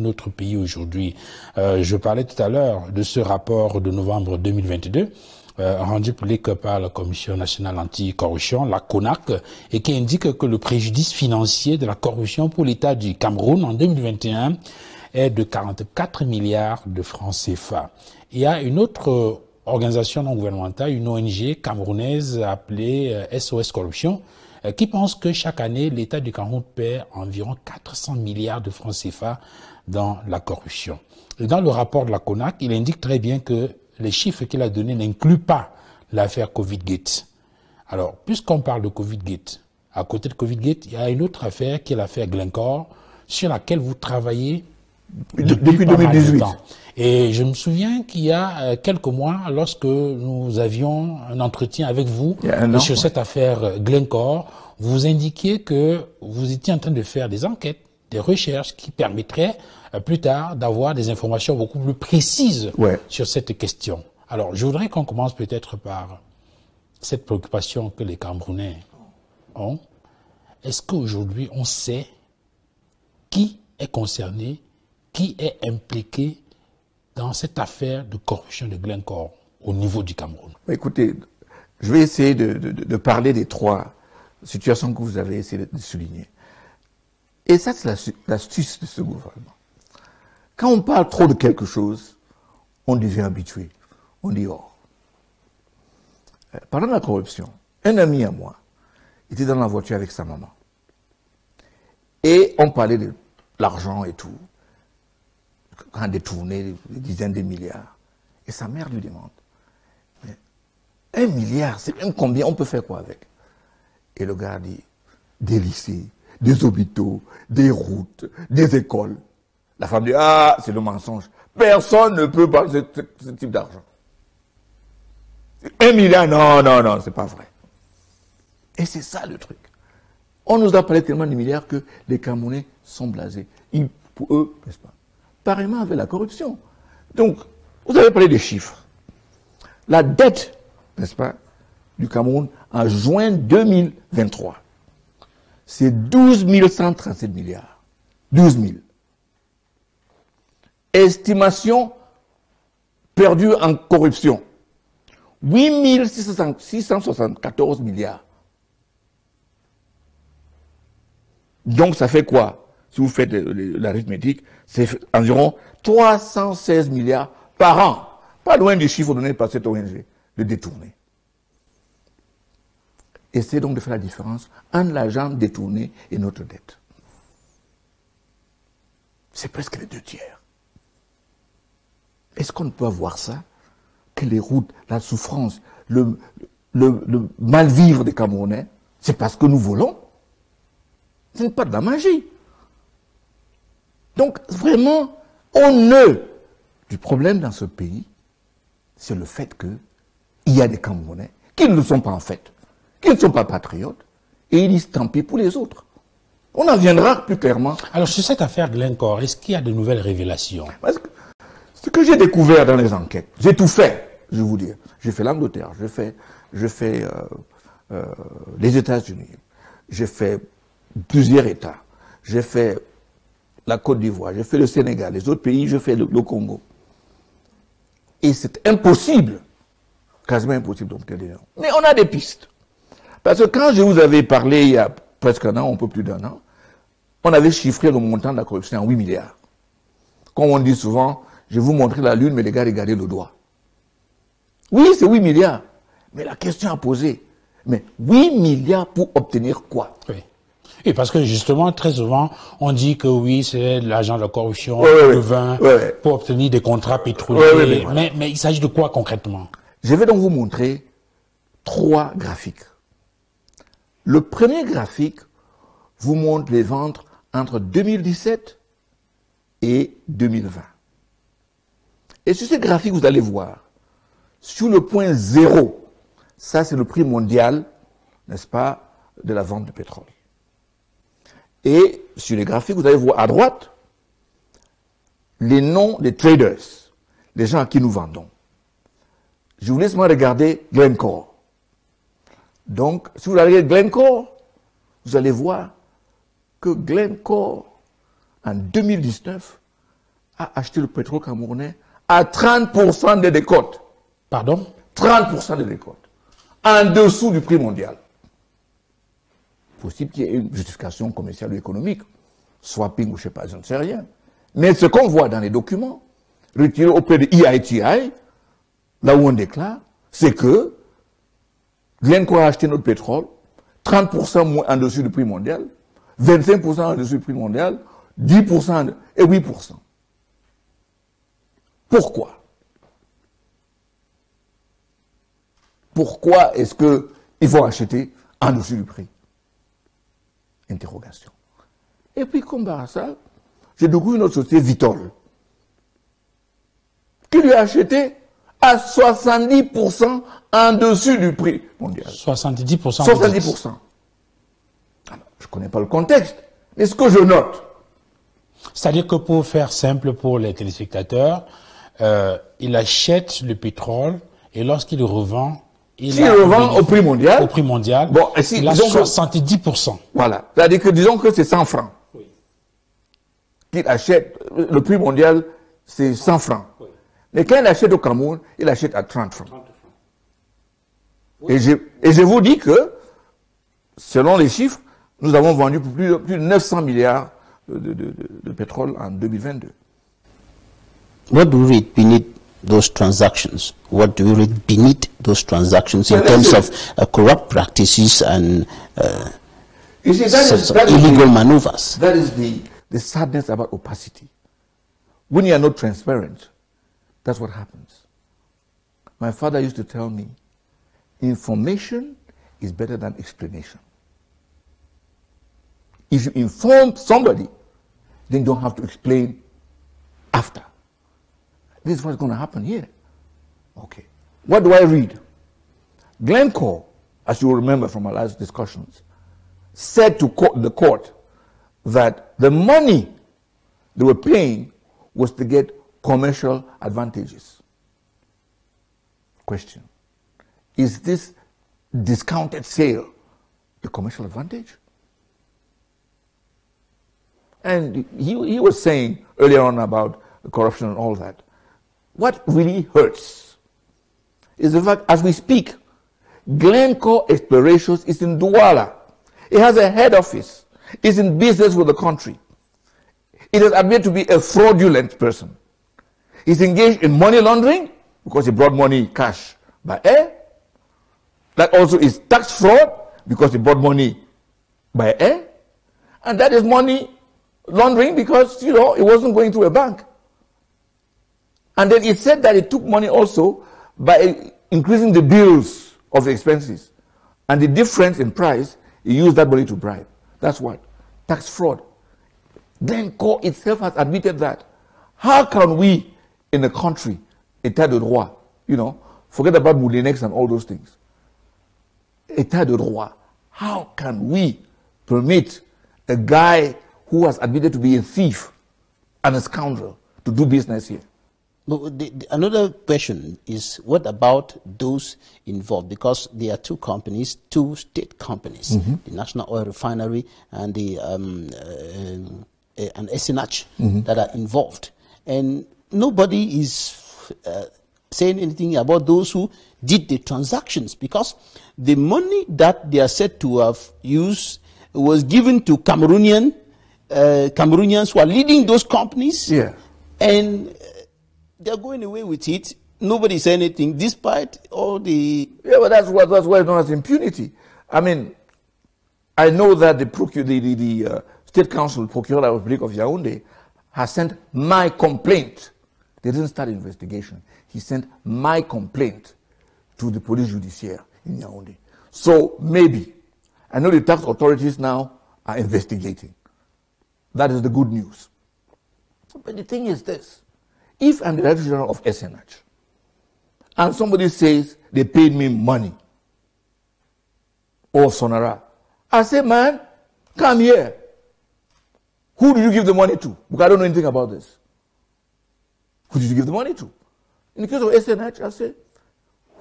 notre pays aujourd'hui. Euh, je parlais tout à l'heure de ce rapport de novembre 2022 euh, rendu public par la Commission nationale anticorruption, la CONAC, et qui indique que le préjudice financier de la corruption pour l'État du Cameroun en 2021 est de 44 milliards de francs CFA. Il y a une autre organisation non gouvernementale, une ONG camerounaise appelée SOS euh, Corruption, qui pense que chaque année, l'État du Cameroun perd environ 400 milliards de francs CFA dans la corruption. Et dans le rapport de la CONAC, il indique très bien que les chiffres qu'il a donnés n'incluent pas l'affaire COVID-Gate. Alors, puisqu'on parle de COVID-Gate, à côté de COVID-Gate, il y a une autre affaire qui est l'affaire Glencore, sur laquelle vous travaillez depuis, 2018. Et je me souviens qu'il y a euh, quelques mois, lorsque nous avions un entretien avec vous sur cette affaire Glencore, vous indiquiez que vous étiez en train de faire des enquêtes des recherches qui permettraient euh, plus tard d'avoir des informations beaucoup plus précises sur cette question. Alors, je voudrais qu'on commence peut-être par cette préoccupation que les Camerounais ont. Est-ce qu'aujourd'hui, on sait qui est concerné, qui est impliqué dans cette affaire de corruption de Glencore au niveau du Cameroun? Écoutez, je vais essayer de, de parler des trois situations que vous avez essayé de souligner. Et ça, c'est l'astuce de ce gouvernement. Quand on parle trop de quelque chose, on devient habitué. On dit oh. Euh, Parlant de la corruption, un ami à moi était dans la voiture avec sa maman. Et on parlait de l'argent et tout. Quand détourné des dizaines de milliards. Et sa mère lui demande, un milliard, c'est même combien? On peut faire quoi avec? Et le gars dit, des lycées, des hôpitaux, des routes, des écoles. La femme dit, ah, c'est le mensonge. Personne ne peut pas ce, ce type d'argent. Un milliard, non, non, non, c'est pas vrai. Et c'est ça le truc. On nous a parlé tellement de milliards que les Camerounais sont blasés. Ils, pour eux, n'est-ce pas? Pareillement avec la corruption. Donc, vous avez parlé des chiffres. La dette, n'est-ce pas, du Cameroun en juin 2023 c'est 12 137 milliards. 12 000. Estimation perdue en corruption. 8 674 milliards. Donc ça fait quoi? Si vous faites l'arithmétique, c'est environ 316 milliards par an. Pas loin du chiffre donné par cette ONG, de détourner. Essayez donc de faire la différence entre l'argent détourné et notre dette. C'est presque les deux tiers. Est-ce qu'on ne peut avoir ça Que les routes, la souffrance, le, mal-vivre des Camerounais, c'est parce que nous volons? Ce n'est pas de la magie. Donc, vraiment, au nœud du problème dans ce pays, c'est le fait qu'il y a des Camerounais qui ne le sont pas en fait qui ne sont pas patriotes, et ils disent tant pis pour les autres. On en viendra plus clairement. Alors, sur cette affaire Glencore, est-ce qu'il y a de nouvelles révélations? Parce que Ce que j'ai découvert dans les enquêtes, j'ai tout fait, je vous dire. J'ai fait l'Angleterre, je fais euh, euh, les États-Unis, j'ai fait plusieurs États, j'ai fait la Côte d'Ivoire, j'ai fait le Sénégal, les autres pays, je fais le, le Congo. Et c'est impossible, quasiment impossible d'obtenir. Mais on a des pistes. Parce que quand je vous avais parlé il y a presque un an, un peu plus d'un an, on avait chiffré le montant de la corruption en 8 milliards. Comme on dit souvent, je vais vous montrer la lune, mais les gars, regardez le doigt. Oui, c'est 8 milliards. Mais la question à poser, mais 8 milliards pour obtenir quoi? Oui. Et parce que justement, très souvent, on dit que oui, c'est l'argent de la corruption, le vin, pour obtenir des contrats pétroliers. mais, mais il s'agit de quoi concrètement? Je vais donc vous montrer trois graphiques. Le premier graphique vous montre les ventes entre 2017 et 2020. Et sur ce graphique, vous allez voir, sur le point zéro, ça c'est le prix mondial, n'est-ce pas, de la vente de pétrole. Et sur les graphiques, vous allez voir à droite les noms des traders, les gens à qui nous vendons. Je vous laisse moi regarder Glencore. Donc, si vous regardez Glencore, vous allez voir que Glencore, en 2019, a acheté le pétrole camerounais à 30% des décotes. Pardon? 30% des décotes. En dessous du prix mondial. Possible qu'il y ait une justification commerciale ou économique. Swapping ou je ne sais pas, je ne sais rien. Mais ce qu'on voit dans les documents, retirés auprès de EITI, là où on déclare, c'est que Glencore a acheté notre pétrole, 30% moins en dessus du prix mondial, 25% en dessus du prix mondial, 10% et 8%. Pourquoi? Pourquoi est-ce qu'ils vont acheter en dessus du prix? Interrogation. Et puis, comme par ça, j'ai découvert une autre société, Vitol, qui lui a acheté à 70% en dessus du prix mondial. 70% 70%. je ne connais pas le contexte, mais ce que je note. C'est-à-dire que pour faire simple pour les téléspectateurs, euh, il achète le pétrole et lorsqu'il le revend, il revend au prix mondial, au prix mondial, bon, et si, il a 70%. voilà. C'est-à-dire que disons que c'est 100 francs. Oui. Qu'il achète, le prix mondial, c'est 100 francs. Mais quand il achète au Cameroun, il achète à 30 francs. Et, je, et je vous dis que, selon les chiffres, nous avons vendu pour plus de, plus de 900 milliards de, de, de, de, pétrole en 2022. What do read beneath those transactions? What do you read beneath those transactions in terms of uh, corrupt practices and uh, you see, that is, that illegal maneuvers? That is the, the sadness about opacity. When you are not transparent, that's what happens. My father used to tell me, information is better than explanation. If you inform somebody, then you don't have to explain after. This is what's going to happen here. Okay. What do I read? Glencore, as you remember from our last discussions, said to court, the court that the money they were paying was to get commercial advantages. Question. Is this discounted sale a commercial advantage? And he, he was saying earlier on about corruption and all that. What really hurts is the fact, as we speak, Glencore Explorations is in Douala. It has a head office. It's in business with the country. It has appeared to be a fraudulent person. He's engaged in money laundering because he brought money cash by air. Eh? That also is tax fraud because he brought money by air. Eh? And that is money laundering because, you know, it wasn't going to a bank. And then it said that he took money also by increasing the bills of the expenses. And the difference in price, he used that money to bribe. That's what? Tax fraud. Then Core itself has admitted that. How can we in a country, état de droit, you know, forget about Moulinex and all those things. État de droit. How can we permit a guy who has admitted to be a thief and a scoundrel to do business here? But the, the, another question is what about those involved? Because there are two companies, two state companies, mm -hmm. the National Oil Refinery and the um, uh, uh, and SNH mm -hmm. that are involved. And nobody is uh, saying anything about those who did the transactions because the money that they are said to have used was given to Cameroonian uh, Cameroonians who are leading those companies. Yeah. And uh, they're going away with it. Nobody said anything, despite all the. Yeah, but that's what that's why it's known as impunity. I mean, I know that the procure the the, the uh, State Council la République of Yaoundé has sent my complaint they didn't start investigation. He sent my complaint to the police judiciaire in Yaoundé. So maybe, I know the tax authorities now are investigating. That is the good news. But the thing is this. If I'm the director general of SNH, and somebody says they paid me money, or Sonara, I say, man, come here. Who did you give the money to? Because I don't know anything about this. Who did you give the money to? In the case of SNH, I say,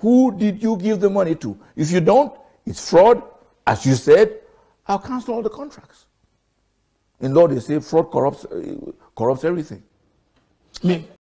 who did you give the money to? If you don't, it's fraud. As you said, I'll cancel all the contracts. In law, they say fraud corrupts, uh, corrupts everything. Mais